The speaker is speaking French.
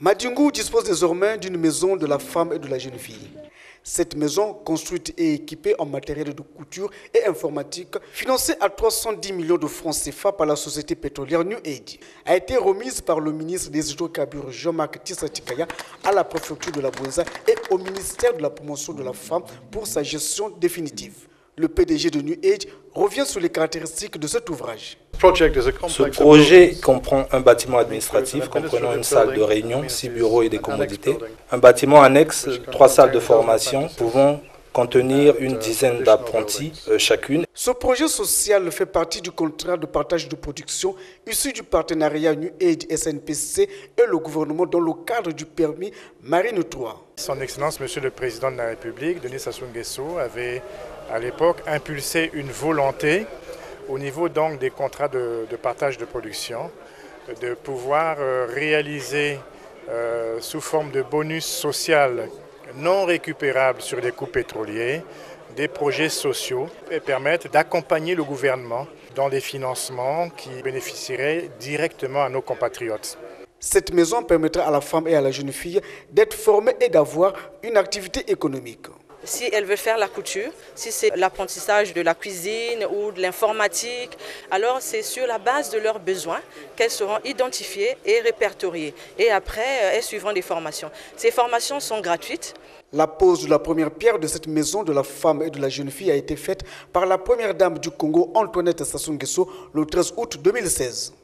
Madingu dispose désormais d'une maison de la femme et de la jeune fille. Cette maison, construite et équipée en matériel de couture et informatique, financée à 310 millions de francs CFA par la société pétrolière New Age, a été remise par le ministre des Hydrocarbures Jean-Marc Tissatikaya à la préfecture de la Bouza et au ministère de la Promotion de la Femme pour sa gestion définitive. Le PDG de New Age revient sur les caractéristiques de cet ouvrage. Ce projet comprend un bâtiment administratif comprenant une salle de réunion, six bureaux et des commodités, un bâtiment annexe, trois salles de formation pouvant contenir une dizaine d'apprentis euh, chacune. Ce projet social fait partie du contrat de partage de production issu du partenariat New Age SNPC et le gouvernement dans le cadre du permis Marine 3. Son Excellence, Monsieur le Président de la République, Denis Sassou Nguesso, avait à l'époque impulsé une volonté au niveau donc des contrats de, partage de production de pouvoir euh, réaliser euh, sous forme de bonus social non récupérables sur les coûts pétroliers des projets sociaux et permettre d'accompagner le gouvernement dans des financements qui bénéficieraient directement à nos compatriotes. Cette maison permettra à la femme et à la jeune fille d'être formée et d'avoir une activité économique si elles veulent faire la couture, si c'est l'apprentissage de la cuisine ou de l'informatique, alors c'est sur la base de leurs besoins qu'elles seront identifiées et répertoriées. Et après, euh, elles suivront des formations. Ces formations sont gratuites. La pose de la première pierre de cette maison de la femme et de la jeune fille a été faite par la première dame du Congo, Antoinette Sassou Nguesso, le 13 août 2016.